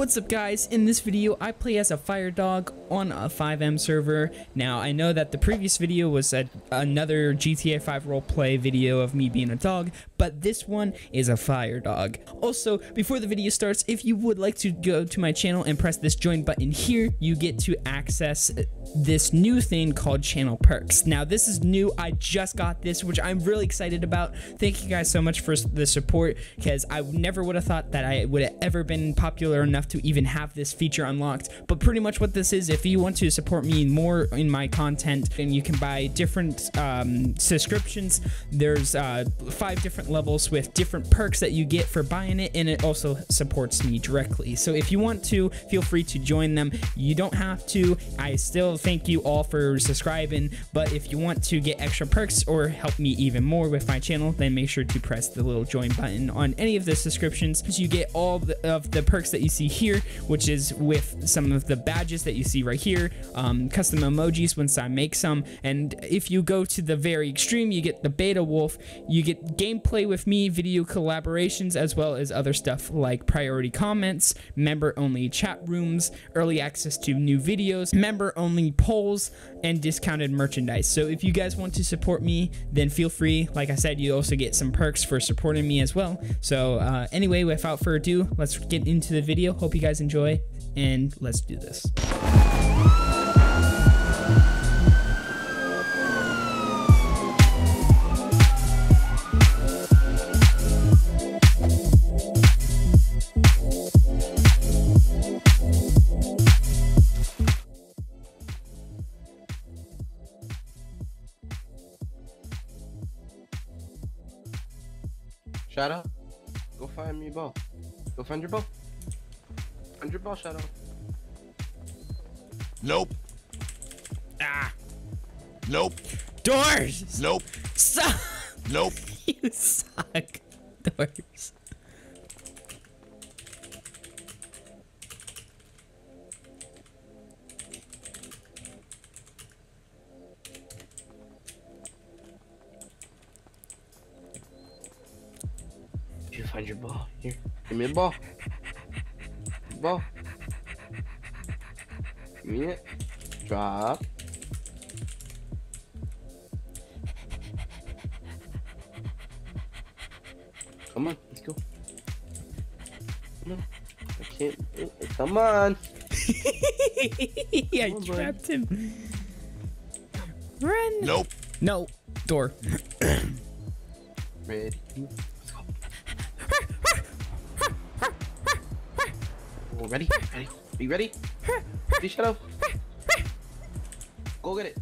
What's up guys, in this video I play as a fire dog on a FiveM server. Now I know that the previous video was a, another GTA 5 roleplay video of me being a dog, but this one is a fire dog. Also, before the video starts, if you would like to go to my channel and press this join button here, you get to access this new thing called channel perks. Now this is new, I just got this, which I'm really excited about. Thank you guys so much for the support, because I never would have thought that I would have ever been popular enough to even have this feature unlocked. But pretty much what this is, if you want to support me more in my content, and you can buy different um, subscriptions, there's uh, five different levels with different perks that you get for buying it, and it also supports me directly. So if you want to, feel free to join them. You don't have to. I still thank you all for subscribing, but if you want to get extra perks or help me even more with my channel, then make sure to press the little join button on any of the subscriptions. You get all the, of the perks that you see here, which is with some of the badges that you see right here, um, custom emojis once I make some, and if you go to the very extreme, you get the beta wolf, you get gameplay with me, video collaborations, as well as other stuff like priority comments, member only chat rooms, early access to new videos, member only polls, and discounted merchandise. So if you guys want to support me, then feel free. Like I said, you also get some perks for supporting me as well. So uh, anyway, without further ado, let's get into the video. Hope you guys enjoy, and let's do this. Shadow, go find me bow. Go find your bow. Find your bow, Shadow. Nope. Ah, Nope. doors. Nope. Suck. Nope. you suck. Doors. Did you find your ball? Here, give me a ball. Ball. Give it. Drop. Come on, let's go. Come on. I can't. Come on. I Come on, bud. trapped him. Run. Nope. No. Door. Ready. Let's go. Oh, ready? Ready? you ready? Be up. Go get it.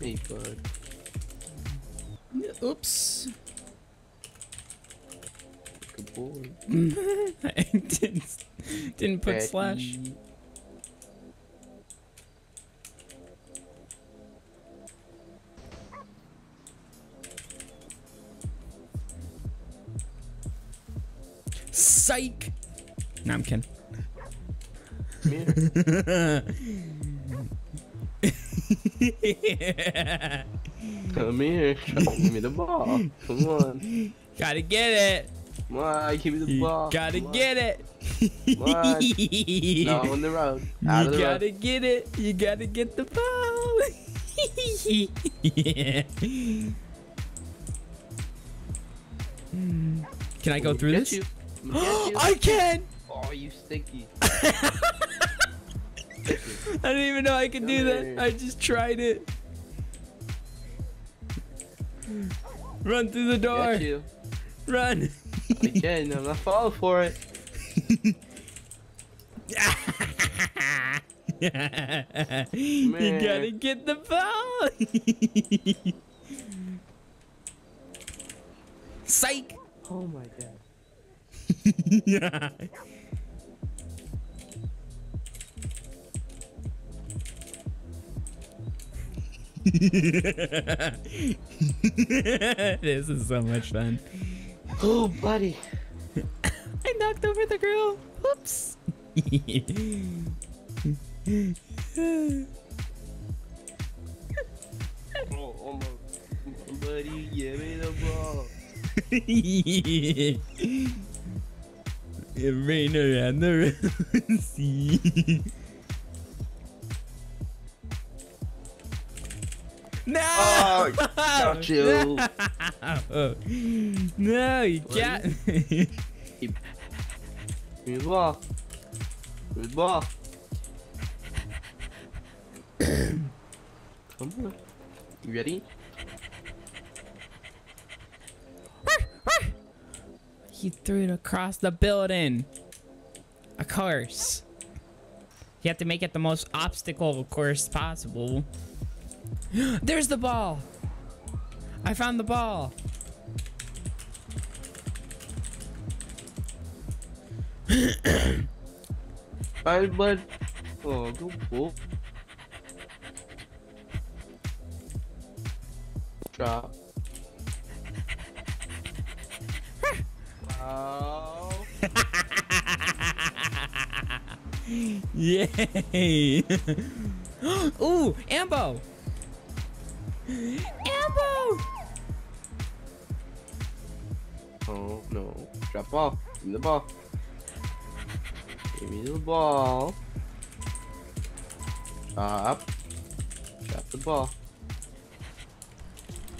Hey, bud. Oops. Good boy. I didn't, didn't put Ready. slash. Psych. No, I'm kidding. Come here. Come here. Give me the ball. Come on. gotta get it. Come on. Give me the You ball. gotta get it. Come on. No, on the road. Out you the gotta road. get it. You gotta get the ball. yeah. Can I go through this? you. I'm gonna get you. I can. Oh, you stinky. I didn't even know I could do Come that. here. I just tried it. Run through the door. You. Run. I can. I'm not falling for it. you gotta get the ball. Psych. Oh my god. yeah. this is so much fun. Oh, buddy. I knocked over the grill. Whoops. Oh, oh almost. Buddy, give me the ball. It rained around the sea. No! Oh, got you. No, no you got me. Give me the ball. Give ball. Come on. You ready? He threw it across the building. Of course. You have to make it the most obstacle of course possible. There's the ball. I found the ball. Alright, bud. Oh, go. Drop. Yay! Ooh, Ambo! Ambo! Oh no. Drop ball. Give me the ball. Give me the ball. Drop. Drop the ball.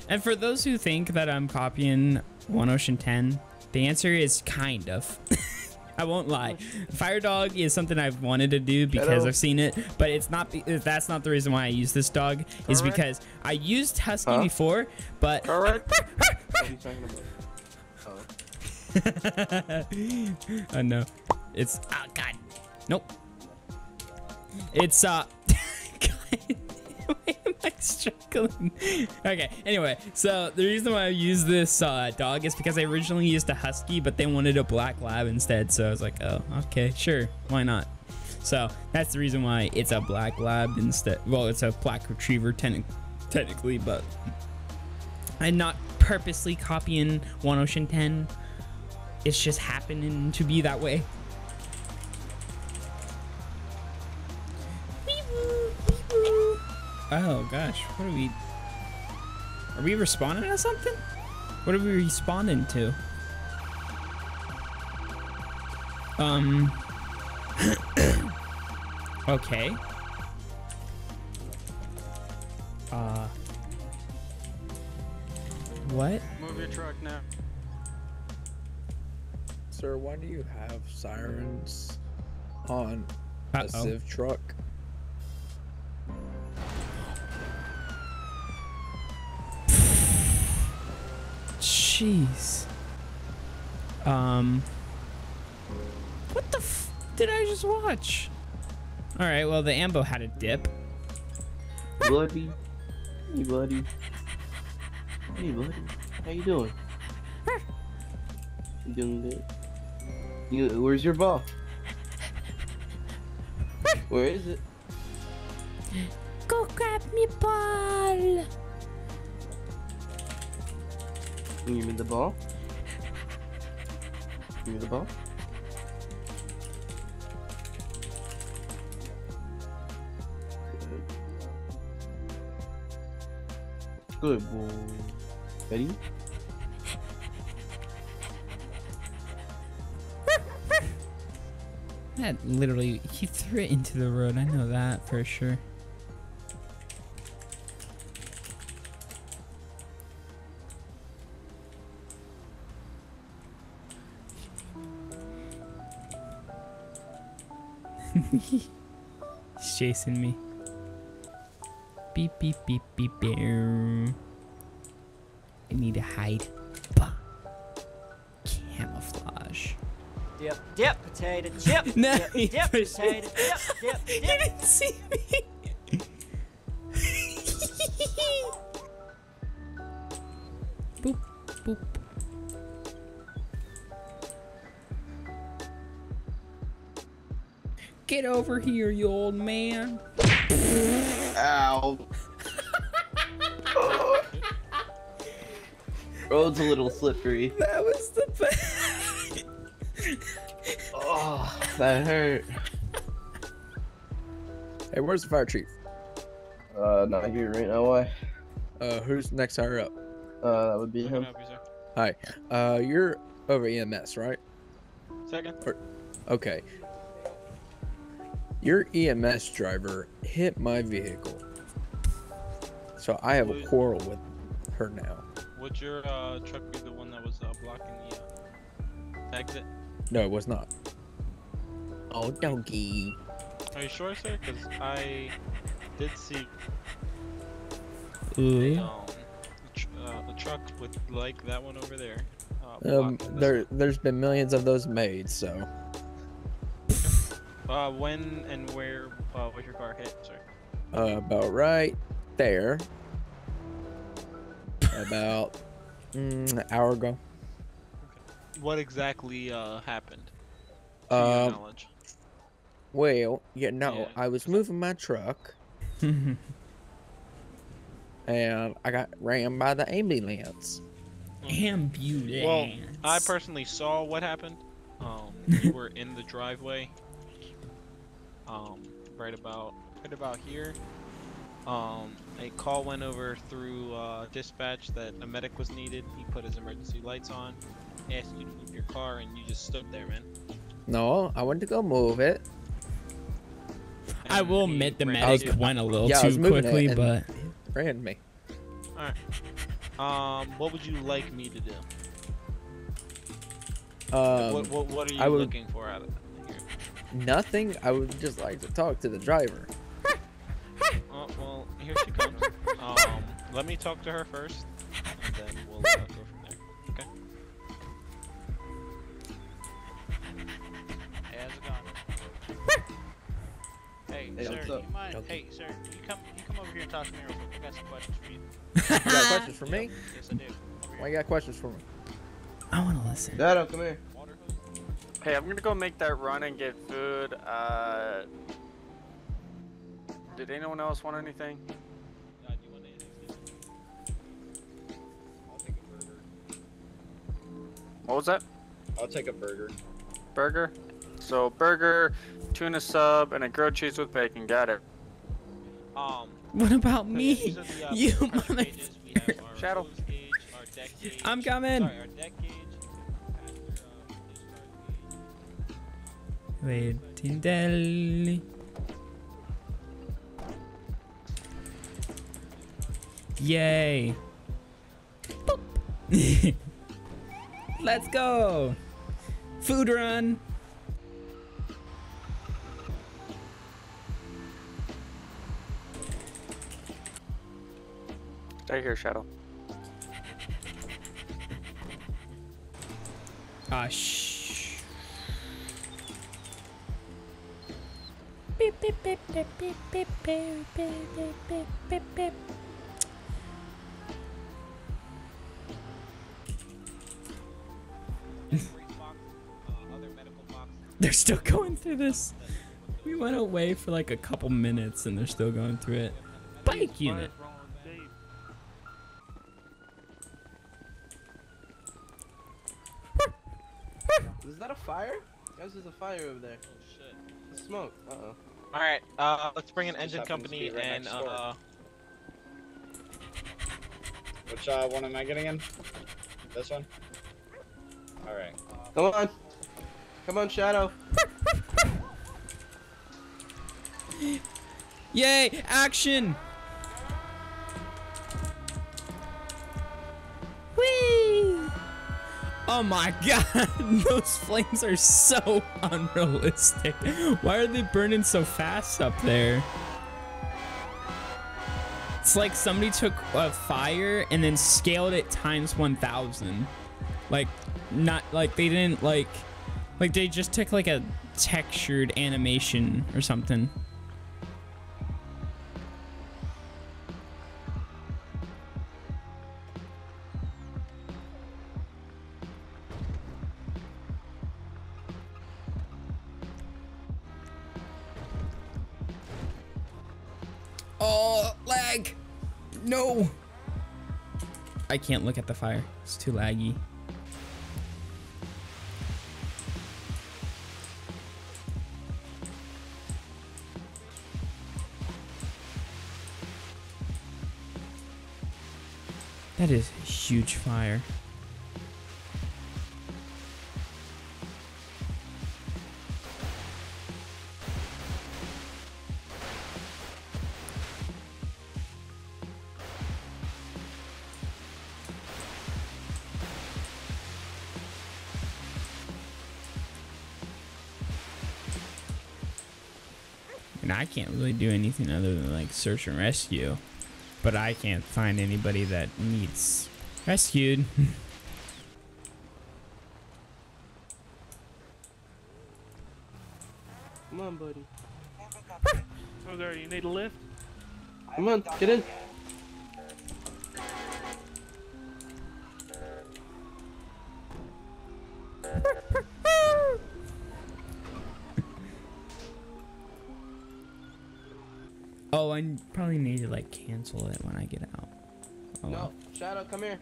And for those who think that I'm copying One Ocean 10, the answer is kind of. I won't lie. Fire Dog is something I've wanted to do because Shadow. I've seen it, but it's not. be- That's not the reason why I use this dog. Is Correct. because I used Husky Huh? before, but Correct. what are you talking about? Oh. oh no, it's oh god, nope. It's uh, struggling? Okay, anyway, so the reason why I use this uh, dog is because I originally used a husky, but they wanted a black lab instead. So I was like, oh, okay, sure, why not? So that's the reason why it's a black lab instead. Well, it's a black retriever techni- technically, but I'm not purposely copying One Ocean 10 it's just happening to be that way. Oh gosh, what are we? Are we responding to something? What are we responding to? Um. okay. Uh. What? Move your truck now. Sir, why do you have sirens on a Uh-oh. Civ truck? Jeez. Um. What the f did I just watch? All right. Well, the Ambo had a dip. buddy. Hey, buddy. Hey, buddy. How you doing? You doing good? You, where's your ball? Where is it? Go grab me ball. You give me the ball? Give me the ball. Good boy. Ready? That literally, he threw it into the road. I know that for sure. He's chasing me. Beep beep beep beep beep. I need to hide. Bah. Camouflage. Dip, dip, potato, chip. No, dip, dip, potato, dip, dip, dip. didn't see me. Over here, you old man. Ow. Road's a little slippery. That was the best. Oh, that hurt. Hey, where's the fire chief? Uh, not here right now. Why? Uh, who's next higher up? Uh, that would be Looking him. up. Hi. Uh, you're over EMS, right? Second. Okay. Your EMS driver hit my vehicle. So I have a quarrel with her now. Would your uh, truck be the one that was uh, blocking the uh, exit? No, it was not. Oh, doggy. Are you sure, sir? Because I did see a, Ooh. um, a, tr- uh, a truck with like that one over there. Uh, Um, there, there's been millions of those made, so. One. Uh, when and where uh, was your car hit, sir? Uh, about right there. About mm, an hour ago. Okay. What exactly uh, happened? To your Um, knowledge. well, yeah, no, Yeah. I was moving my truck and I got rammed by the ambulance. Ambulance. Well, I personally saw what happened. Um, you were in the driveway. Um, right about right about here. Um, a call went over through uh, dispatch that a medic was needed. He put his emergency lights on, asked you to move your car, and you just stood there, man. No, I went to go move it. I will he admit the medic into- went a little Yeah, too quickly, but Ran me. All right. Um, what would you like me to do? Um, what, what What are you I would- looking for out of it? Here? nothing. I would just like to talk to the driver. Oh, well, here she comes. um, let me talk to her first, and then we'll uh, go from there. Okay. Hey, how's it going? Hey, Hey, sir, do you mind? Okay. Hey, sir, you come, you come over here and talk to me real quick. I got some questions for you. You got questions for me? Yes, I do. Why you got questions for me? I want to listen. Shadow, come here. Water hose? Hey, I'm gonna go make that run and get food. Uh, did anyone else want anything? Do you want anything, Steve? I'll take a burger. What was that? I'll take a burger. Burger. So burger, tuna sub, and a grilled cheese with bacon. Got it. Um, What about me? the, uh, You pressure gauges. We have our Shadow. gauge, our deck gauge. I'm coming. Sorry, gauge. Waiting. Yay. Let's go. Food run. Stay here, Shadow. Ah, shh. They're still going through this. We went away for like a couple minutes and they're still going through it. Bike unit. Is that a fire? Guys, there's a fire over there. Oh shit. It's smoke. Uh. All right, let's bring an engine company right and next uh, Which uh, one am I getting in? This one? Alright. Come on. Come on, Shadow. Yay! Action! Oh my god, those flames are so unrealistic. Why are they burning so fast up there? It's like somebody took a fire and then scaled it times 1000. Like, not like they didn't like, like they just took like a textured animation or something. No! I can't look at the fire. It's too laggy. That is huge fire. I can't really do anything other than like search and rescue, but I can't find anybody that needs rescued. Come on, buddy. Oh, there, you need a lift? Come on, get in. Oh, I probably need to like cancel it when I get out. Oh, No, well. Shadow, come here.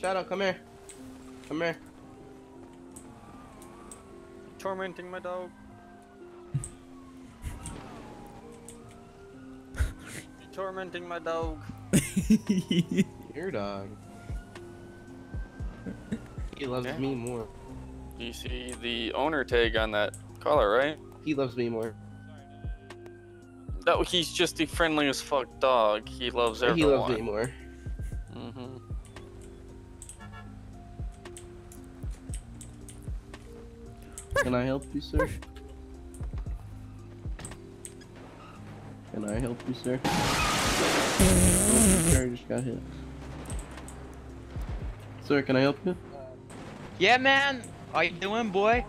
Shadow, come here. Come here. Tormenting my dog. Tormenting my dog. Your dog. He loves Yeah. me more. You see the owner tag on that collar, right? He loves me more. No, he's just the friendliest fuck dog. He loves everyone. He everyone. loves me more. hmm Can I help you, sir? Can I help you, sir? Sorry, just got hit. Sir, can I help you? Yeah, man. How you doing, boy?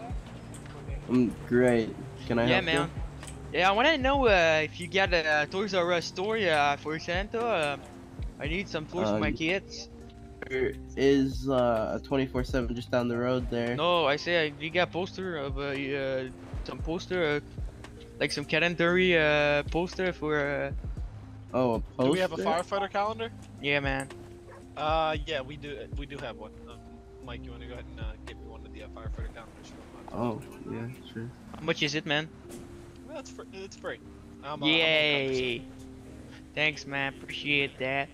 I'm great. Can I yeah, help man. Yeah, I want to know uh, if you got a Toys R Us store uh, for Santa. Uh, I need some toys for my Um, kids. you? There is uh, a 24/7 just down the road there. No, I say uh, you got poster of uh, uh, some poster, uh, like some Cadentary uh, poster for. Uh, Oh, a poster. Do we have a firefighter calendar? yeah, man. Uh, yeah, we do. We do have one. Um, Mike, you want to go ahead and uh, get me one of the uh, firefighter calendars? Oh, yeah, sure. How much is it, man? Well, it's free. It's free. I'm, uh, Yay! Thanks, man. Appreciate that.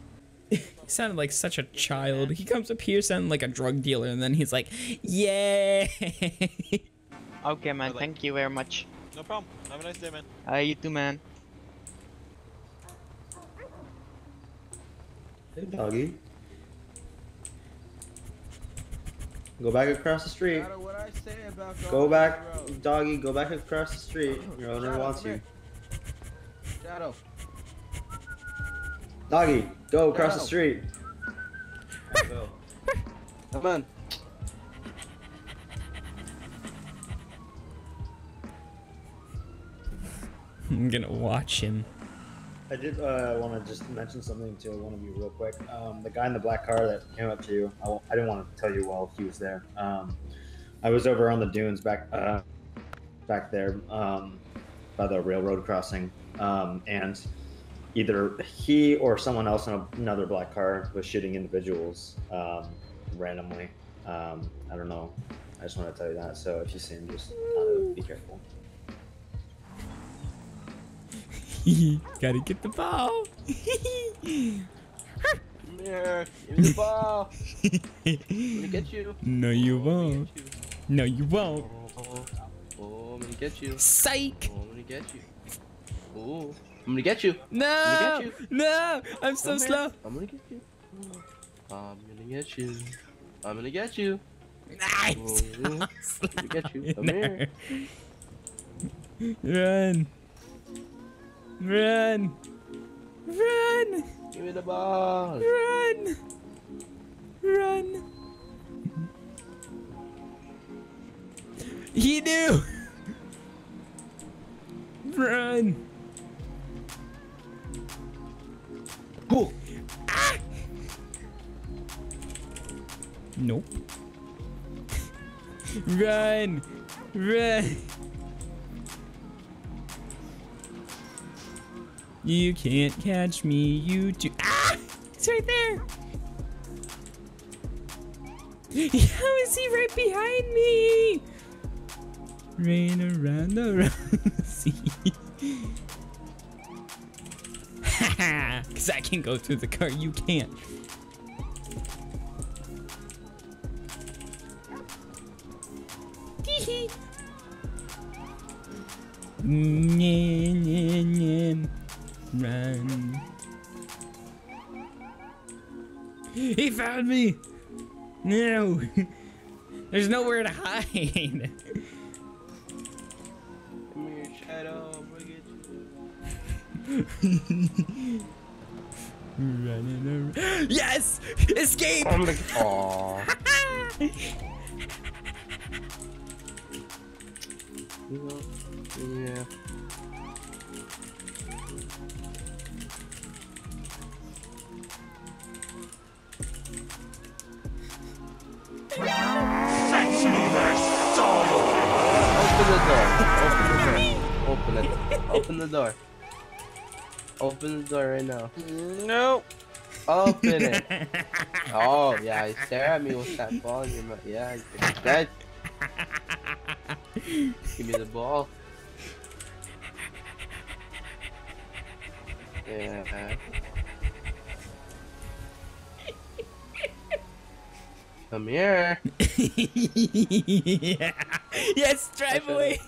He sounded like such a child. He comes up here sounding like a drug dealer, and then he's like, "Yay!" Okay, man. like- Thank you very much. No problem. Have a nice day, man. Uh, you too, man. Hey, doggy. Go back across the street. what I say about Go back, doggy. Go back across the street. Your owner Shadow, wants you. Shadow. Doggy, go across the street. Come on. I'm gonna watch him. I did uh, want to just mention something to one of you real quick. Um, the guy in the black car that came up to you, I, I didn't want to tell you while he was there. Um, I was over on the dunes back uh, back there um, by the railroad crossing, um, and either he or someone else in a, another black car was shooting individuals um, randomly. Um, I don't know. I just want to tell you that. So if you see him, just uh, be careful. Gotta get the ball. Here. Give me the ball. I'm gonna get you. no, you won't. No, you won't. Oh, oh, I'm gonna get you. Psych. Oh, I'm gonna get you. Oh, I'm gonna get you. No, get no, I'm so Come here. slow. I'm gonna get you. I'm gonna get you. I'm gonna get you. Nice. Oh, I'm gonna get you. Come here. Run. Run. Run. Give me the ball. Run. Run. He knew. Run. Cool. Ah. Nope. Run. Run. You can't catch me, you two. Ah! It's right there! How is he right behind me? Rain around the rosy. Haha! Because I can go through the car, you can't. Nyeh, nyeh, nyeh. Run. He found me! No! There's nowhere to hide! Come here, Shadow. I'm gonna you. Running around. Yes! Escape! I'm like, aw. You yeah. The door. Open the door right now. Nope. Open it. Oh yeah, you stare at me with that ball in your mouth. Yeah, you're dead. Give me the ball. Yeah. Come here. yeah. Yes, drive Okay. away.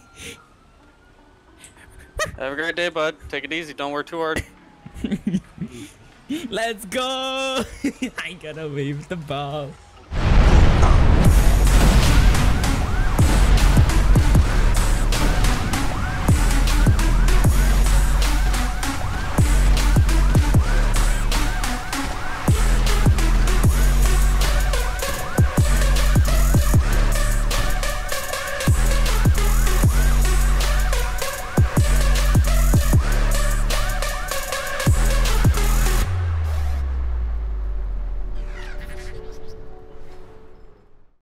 Have a great day, bud. Take it easy. Don't work too hard. Let's go. I gotta wave the ball.